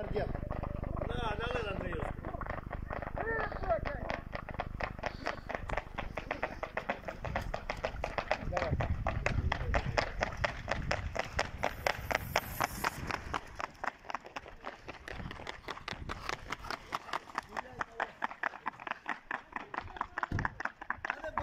Mardian.